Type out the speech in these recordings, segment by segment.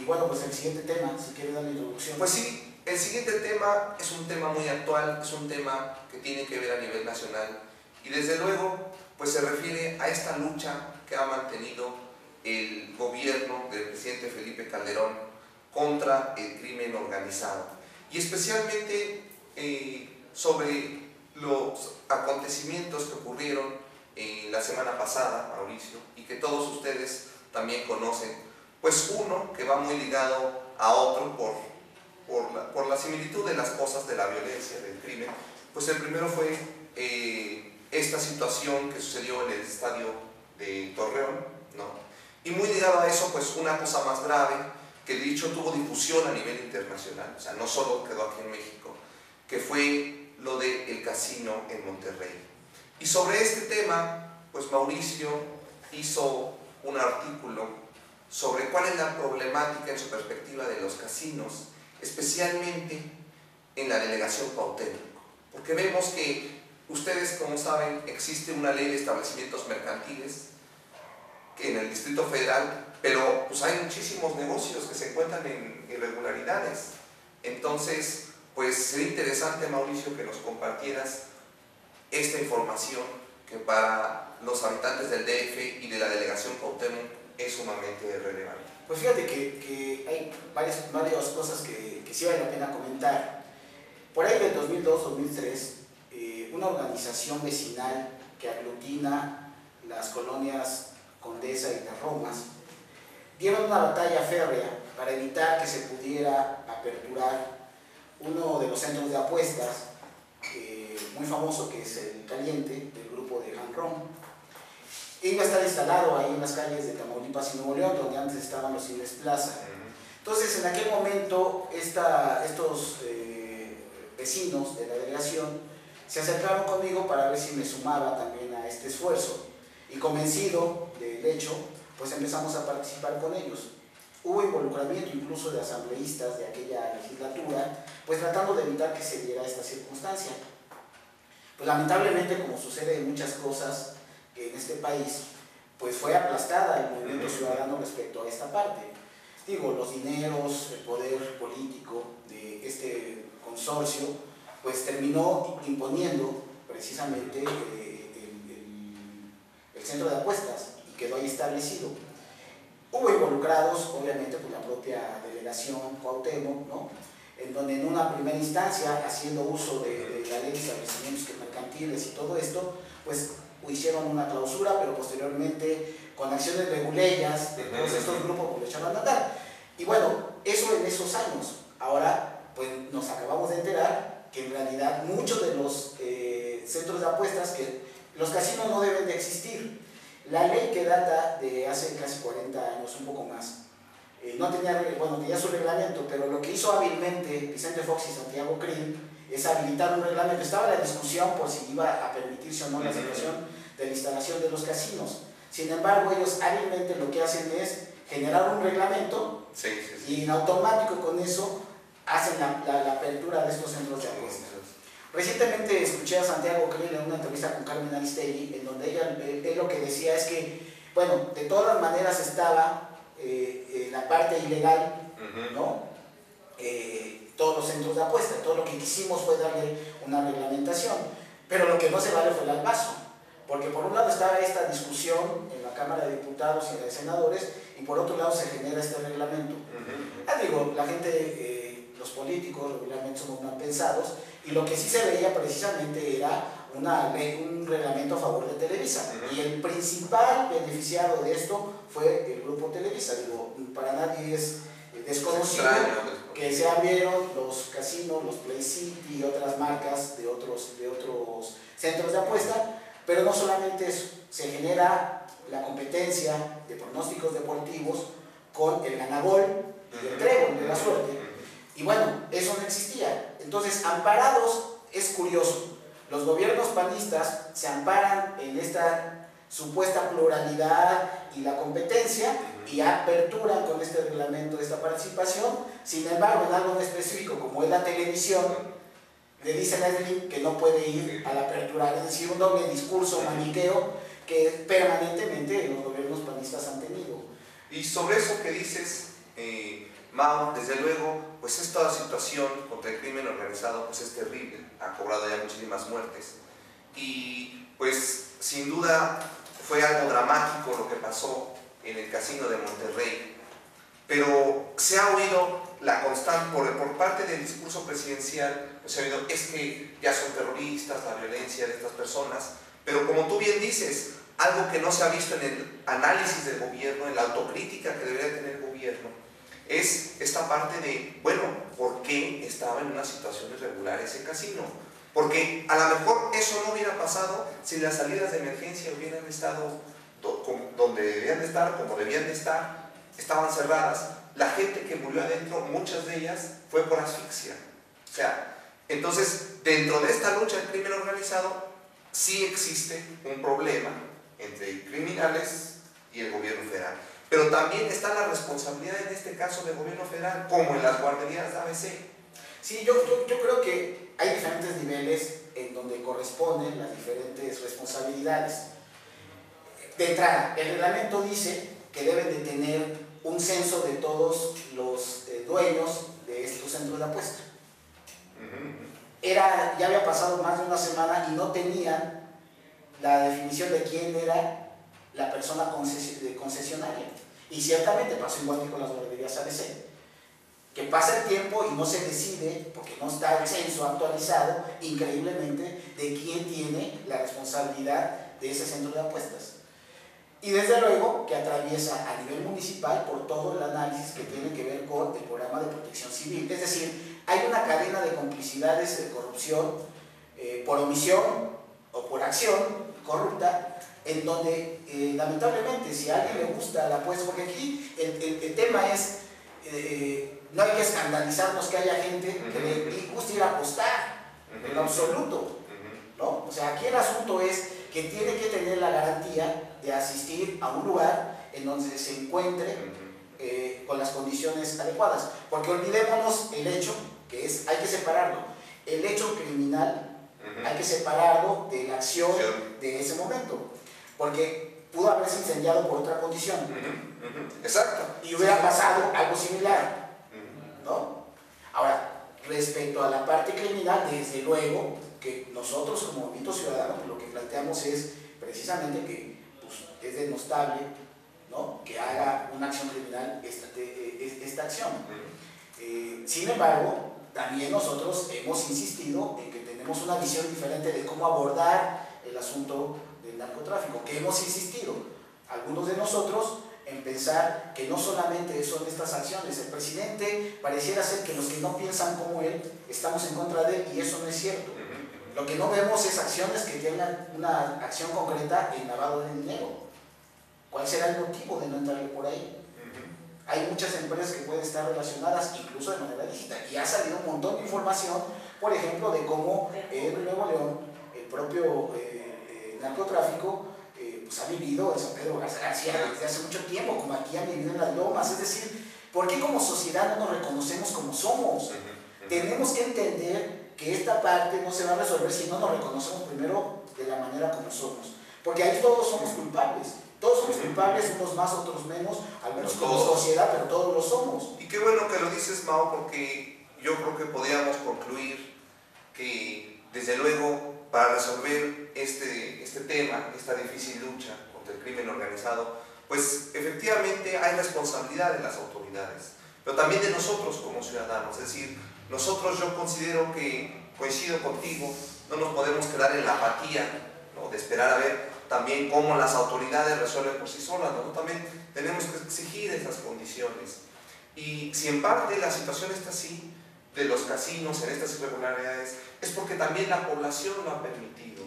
Y bueno, pues el siguiente tema, si quiere dar la introducción. Pues sí, el siguiente tema es un tema muy actual, es un tema que tiene que ver a nivel nacional y desde luego pues se refiere a esta lucha que ha mantenido el gobierno del presidente Felipe Calderón contra el crimen organizado y especialmente eh, sobre los acontecimientos que ocurrieron en la semana pasada, Mauricio, y que todos ustedes también conocen, pues uno que va muy ligado a otro por, por, la, similitud de las cosas de la violencia, del crimen, pues el primero fue eh, esta situación que sucedió en el estadio de Torreón, ¿no? Y muy ligado a eso, pues una cosa más grave, que de hecho tuvo difusión a nivel internacional, o sea, no solo quedó aquí en México, que fue lo del casino en Monterrey. Y sobre este tema, pues Mauricio hizo un artículo sobre cuál es la problemática en su perspectiva de los casinos, especialmente en la delegación Cuauhtémoc. Porque vemos que ustedes, como saben, existe una ley de establecimientos mercantiles en el Distrito Federal, pero pues hay muchísimos negocios que se encuentran en irregularidades. Entonces, pues sería interesante, Mauricio, que nos compartieras esta información que para los habitantes del DF y de la delegación Cuauhtémoc es sumamente relevante. Pues fíjate que, hay varias, varias cosas que, que, sí vale la pena comentar. Por ahí del 2002-2003, eh, una organización vecinal que aglutina las colonias Condesa y Romas dieron una batalla férrea para evitar que se pudiera aperturar uno de los centros de apuestas muy famoso que es el Caliente, del grupo de Han Rom. Iba a estar instalado ahí en las calles de Tamaulipas y Nuevo León, donde antes estaban los Cines Plaza. Entonces, en aquel momento, esta, estos eh, vecinos de la delegación se acercaron conmigo para ver si me sumaba también a este esfuerzo. Y convencido del hecho, pues empezamos a participar con ellos. Hubo involucramiento incluso de asambleístas de aquella legislatura, pues tratando de evitar que se diera esta circunstancia. Pues lamentablemente, como sucede en muchas cosas en este país, pues fue aplastada el movimiento ciudadano respecto a esta parte. Digo, los dineros, el poder político de este consorcio, pues terminó imponiendo precisamente eh, el, centro de apuestas y quedó ahí establecido. Hubo involucrados, obviamente, por la propia delegación Cuauhtémoc, ¿no? en donde en una primera instancia, haciendo uso de, la ley de establecimientos mercantiles y todo esto, pues hicieron una clausura, pero posteriormente con acciones reguleyas de todos estos grupos pues lo echaron a andar. Y bueno, eso en esos años. Ahora, pues nos acabamos de enterar que en realidad muchos de los eh, centros de apuestas, que los casinos no deben de existir. La ley que data de hace casi 40 años, un poco más, eh, no tenía, bueno, tenía su reglamento, pero lo que hizo hábilmente Vicente Fox y Santiago Krill es habilitar un reglamento. Estaba la discusión por si iba a permitirse o no la situación de la instalación de los casinos. Sin embargo, ellos hábilmente lo que hacen es generar un reglamento y en automático con eso hacen la, apertura de estos centros de apuestas. Recientemente escuché a Santiago Krill en una entrevista con Carmen Aristegui, en donde ella, él lo que decía es que, bueno, de todas maneras estaba eh, eh, la parte ilegal, ¿no? Eh, todos los centros de apuesta, todo lo que quisimos fue darle una reglamentación, pero lo que no se vale fue el albazo, porque por un lado estaba esta discusión en la Cámara de Diputados y de Senadores, y por otro lado se genera este reglamento. Ya digo, la gente, los políticos regularmente somos mal pensados, y lo que sí se veía precisamente era una un reglamento a favor de Televisa. Y el principal beneficiado de esto fue el grupo Televisa. Digo, para nadie es desconocido que se abrieron los casinos, los Play City y otras marcas de otros, de otros centros de apuesta, pero no solamente eso, se genera la competencia de pronósticos deportivos con el ganagol y el trébol de la suerte. Y bueno, eso no existía. Entonces, amparados, es curioso, los gobiernos panistas se amparan en esta supuesta pluralidad y la competencia y aperturan con este reglamento esta participación. Sin embargo, en algo específico como es la televisión, le dicen a que no puede ir a la apertura, es decir, un doble discurso maniqueo que permanentemente los gobiernos panistas han tenido. Y sobre eso que dices, eh, Mao, desde luego, pues esta situación contra el crimen organizado pues es terrible, ha cobrado ya muchísimas muertes. Y pues sin duda fue algo dramático lo que pasó en el casino de Monterrey, pero se ha oído la constante, por, parte del discurso presidencial, pues se ha oído, es que ya son terroristas, la violencia de estas personas, pero como tú bien dices, algo que no se ha visto en el análisis del gobierno, en la autocrítica que debería tener el gobierno, es esta parte de, bueno, ¿por qué estaba en una situación irregular ese casino? Porque a lo mejor eso no hubiera pasado si las salidas de emergencia hubieran estado donde debían de estar, como debían de estar, estaban cerradas. La gente que murió adentro, muchas de ellas, fue por asfixia. O sea, entonces, dentro de esta lucha del crimen organizado, sí existe un problema entre criminales y el gobierno federal. Pero también está la responsabilidad en este caso del gobierno federal, como en las guarderías de ABC. Sí, yo, yo, creo que hay diferentes niveles en donde corresponden las diferentes responsabilidades. De entrada, el reglamento dice que deben de tener un censo de todos los eh, dueños de estos centros de apuesta. Era, ya había pasado más de una semana y no tenían la definición de quién era la persona concesionaria. Y ciertamente pasó igual que con las guarderías ABC, que pasa el tiempo y no se decide, porque no está el censo actualizado, increíblemente, de quién tiene la responsabilidad de ese centro de apuestas. Y desde luego que atraviesa a nivel municipal por todo el análisis que tiene que ver con el programa de protección civil. Es decir, hay una cadena de complicidades de corrupción eh, por omisión o por acción corrupta en donde eh, lamentablemente si a alguien le gusta la apuesta, porque aquí el, tema es, eh, no hay que escandalizarnos que haya gente que le guste ir a apostar, en absoluto, ¿no? O sea, aquí el asunto es que tiene que tener la garantía de asistir a un lugar en donde se encuentre eh, con las condiciones adecuadas, porque olvidémonos el hecho, que es, hay que separarlo, el hecho criminal hay que separarlo de la acción de ese momento. Porque pudo haberse incendiado por otra condición. Exacto. Y hubiera pasado algo similar. ¿No? Ahora, respecto a la parte criminal, desde luego que nosotros como movimiento ciudadano lo que planteamos es precisamente que pues, es denostable ¿no? que haga una acción criminal esta, e, esta acción. Eh, sin embargo, también nosotros hemos insistido en que tenemos una visión diferente de cómo abordar el asunto narcotráfico, que hemos insistido, algunos de nosotros, en pensar que no solamente son estas acciones, el presidente pareciera ser que los que no piensan como él, estamos en contra de él y eso no es cierto. Lo que no vemos es acciones que tengan una acción concreta en lavado de dinero. ¿Cuál será el motivo de no entrarle por ahí? Hay muchas empresas que pueden estar relacionadas incluso de manera digital y ha salido un montón de información, por ejemplo, de cómo en Nuevo León el propio eh, narcotráfico eh, pues ha vivido en San Pedro García desde hace mucho tiempo, como aquí han vivido en las lomas. Es decir, ¿por qué como sociedad no nos reconocemos como somos? Tenemos que entender que esta parte no se va a resolver si no nos reconocemos primero de la manera como somos. Porque ahí todos somos culpables. Todos somos culpables, unos más, otros menos, al menos como sociedad, pero todos lo somos. Y qué bueno que lo dices, Mao, porque yo creo que podríamos concluir que, desde luego, para resolver este, este tema, esta difícil lucha contra el crimen organizado, pues efectivamente hay responsabilidad de las autoridades, pero también de nosotros como ciudadanos. Es decir, nosotros yo considero que, coincido contigo, no nos podemos quedar en la apatía ¿no? de esperar a ver también cómo las autoridades resuelven por sí solas. ¿no? También tenemos que exigir esas condiciones. Y si en parte la situación está así, de los casinos en estas irregularidades, es porque también la población lo ha permitido.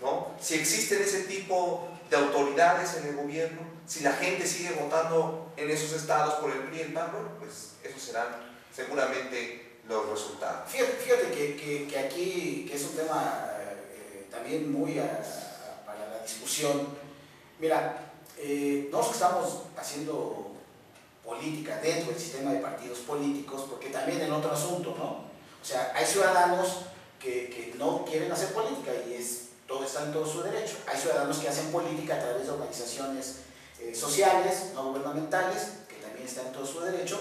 ¿no? Si existen ese tipo de autoridades en el gobierno, si la gente sigue votando en esos estados por el PRI y el PAN, pues esos serán seguramente los resultados. Fíjate, que, aquí, que es un tema eh, también muy para la discusión, mira, eh, nosotros estamos haciendo política dentro del sistema de partidos políticos, porque también en otro asunto, ¿no? O sea, hay ciudadanos que, que, no quieren hacer política y es, todo está en todo su derecho. Hay ciudadanos que hacen política a través de organizaciones eh, sociales, no gubernamentales, que también están en todo su derecho,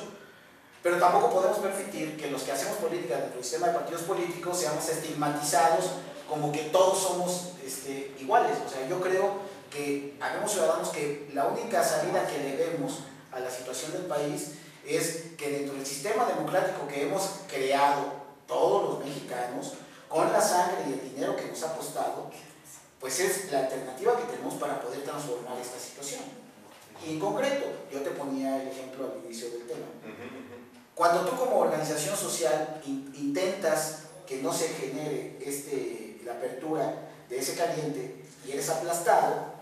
Pero tampoco podemos permitir que los que hacemos política dentro del sistema de partidos políticos seamos estigmatizados como que todos somos este, iguales. O sea, yo creo que habemos ciudadanos que la única salida que le vemos a la situación del país es que dentro del sistema democrático que hemos creado todos los mexicanos, con la sangre y el dinero que nos ha costado, pues es la alternativa que tenemos para poder transformar esta situación. Y en concreto, yo te ponía el ejemplo al inicio del tema. Cuando tú como organización social intentas que no se genere este, la apertura de ese caliente y eres aplastado,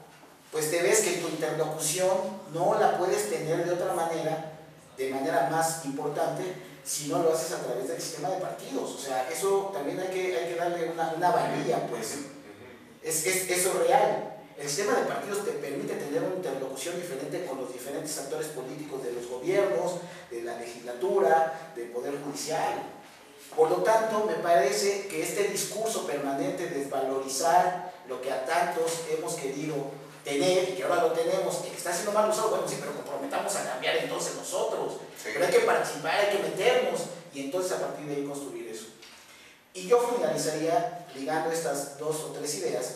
pues te ves que tu interlocución no la puedes tener de otra manera, de manera más importante, si no lo haces a través del sistema de partidos. O sea, eso también hay que, hay que darle una, una valía, pues. Es, es, eso es real. El sistema de partidos te permite tener una interlocución diferente con los diferentes actores políticos de los gobiernos, de la legislatura, del Poder Judicial. Por lo tanto, me parece que este discurso permanente de desvalorizar lo que a tantos hemos querido tener y que ahora lo tenemos y que está siendo mal usado, bueno, sí, pero comprometamos a cambiar entonces nosotros. Pero hay que participar, hay que meternos y entonces a partir de ahí construir eso. Y yo finalizaría ligando estas dos o tres ideas,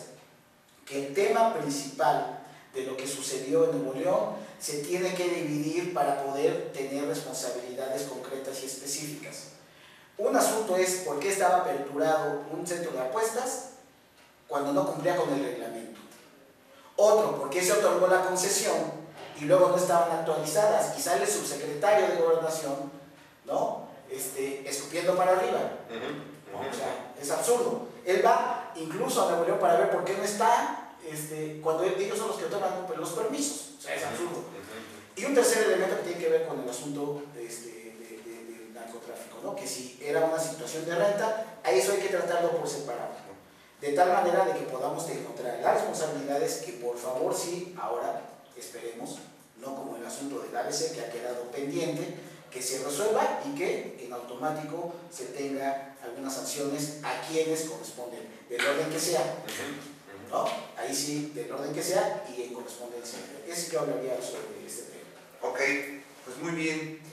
que el tema principal de lo que sucedió en Nuevo León se tiene que dividir para poder tener responsabilidades concretas y específicas. Un asunto es por qué estaba aperturado un centro de apuestas cuando no cumplía con el reglamento. Otro, ¿por qué se otorgó la concesión y luego no estaban actualizadas? Sale el subsecretario de Gobernación, ¿no? Este, escupiendo para arriba. O sea, es absurdo. Él va incluso a Nuevo León para ver por qué no está, este, cuando ellos son los que otorgan los permisos. O sea, es absurdo. Y un tercer elemento que tiene que ver con el asunto este, del narcotráfico, ¿no? que si era una situación de renta, a eso hay que tratarlo por separado de tal manera de que podamos encontrar las responsabilidades que por favor sí, ahora esperemos, no como el asunto del ABC que ha quedado pendiente, que se resuelva y que en automático se tenga algunas sanciones a quienes corresponden, del orden que sea. ¿no? Ahí sí, del orden que sea y en correspondencia. Es que hablaría sobre este tema. Ok, pues muy bien.